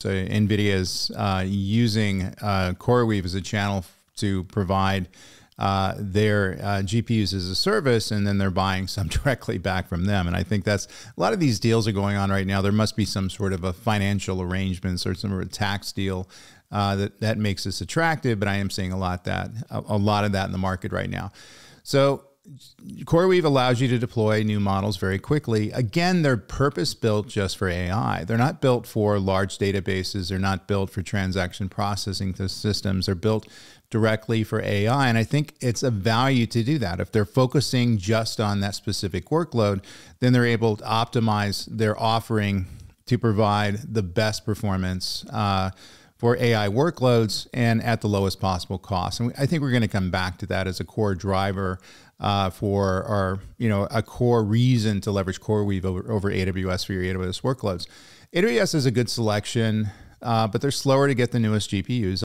So NVIDIA is uh, using uh, CoreWeave as a channel to provide uh, their uh, GPUs as a service, and then they're buying some directly back from them. And I think that's a lot of these deals are going on right now. There must be some sort of a financial arrangements or some sort of tax deal uh, that that makes this attractive. But I am seeing a lot that a, a lot of that in the market right now. So CoreWeave allows you to deploy new models very quickly. Again, they're purpose built just for AI. They're not built for large databases. They're not built for transaction processing systems. They're built directly for AI. And I think it's a value to do that. If they're focusing just on that specific workload, then they're able to optimize their offering to provide the best performance. Uh, for AI workloads and at the lowest possible cost. And I think we're going to come back to that as a core driver uh, for our, you know, a core reason to leverage CoreWeave over, over AWS for your AWS workloads. AWS is a good selection, uh, but they're slower to get the newest GPUs.